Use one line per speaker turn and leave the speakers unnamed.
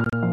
you